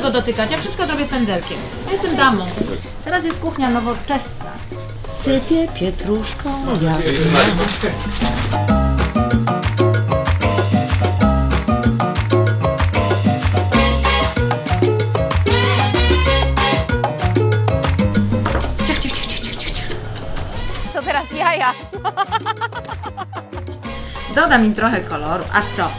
dotykać, ja wszystko zrobię pędzelkiem. Ja jestem damą. Teraz jest kuchnia nowoczesna. Sypię pietruszką, ja To teraz jaja. Dodam im trochę koloru. A co?